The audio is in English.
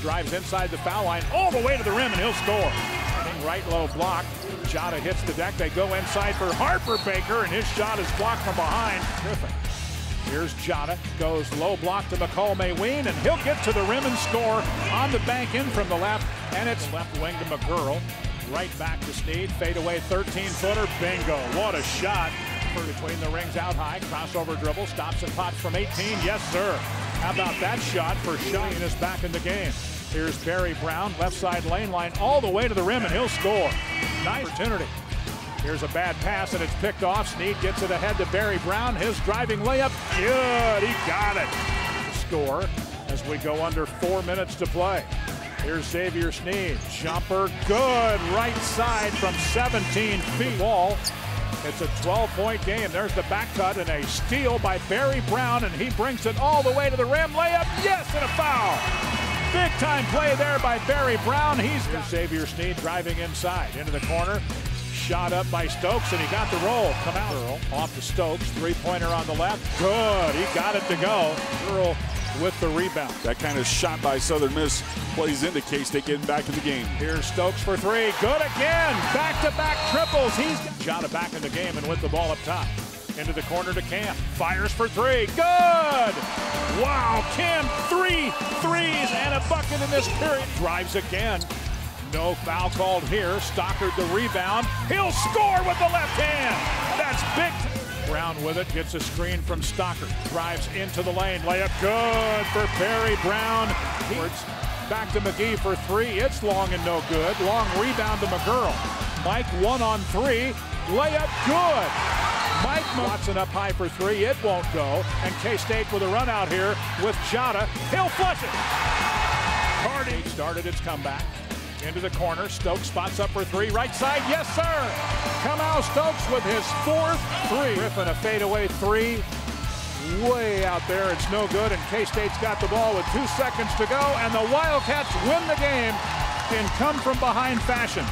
drives inside the foul line all the way to the rim, and he'll score. Right low block. Diarra hits the deck. They go inside for Harper Baker, and his shot is blocked from behind. Griffin. Here's Diarra. Goes low block to Makol Mawien, and he'll get to the rim and score on the bank in from the left. And it's left wing to McGuirl. Right back to Sneed. Fade away 13 footer. Bingo. What a shot. Between the rings out high. Crossover dribble. Stops and pops from 18. Yes, sir. How about that shot for Shine is back in the game. Here's Barry Brown, left side lane line, all the way to the rim, and he'll score. Nice opportunity. Here's a bad pass, and it's picked off. Sneed gets it ahead to Barry Brown. His driving layup, good. He got it. Score as we go under four minutes to play. Here's Xavier Sneed. Jumper, good. Right side from 17 feet. Ball. It's a 12-point game. There's the back cut and a steal by Barry Brown, and he brings it all the way to the rim. Layup, yes, and a foul. Big time play there by Barry Brown. He's Xavier Sneed driving inside into the corner. Shot up by Stokes, and he got the roll. Come out. Earl off to Stokes. Three pointer on the left. Good. He got it to go. Earl with the rebound. That kind of shot by Southern Miss plays into K-State getting back in the game. Here's Stokes for three. Good again. Back-to-back triples. He's got it back in the game and with the ball up top. Into the corner to Cam. Fires for three. Good. Wow. Cam, three threes and a bucket in this period. Drives again. No foul called here. Stockard the rebound. He'll score with the left hand. That's big. Brown with it. Gets a screen from Stockard. Drives into the lane. Layup good for Barry Brown. Back to McGee for three. It's long and no good. Long rebound to McGuirl. Mike one on three. Layup good. Mike Watson up high for three. It won't go. And K-State with a run out here with Diarra. He'll flush it. Hardy started its comeback. Into the corner. Stokes spots up for three. Right side. Yes, sir. Kamau Stokes with his fourth three. Griffin a fadeaway three. Way out there. It's no good. And K-State's got the ball with two seconds to go. And the Wildcats win the game in come from behind fashion.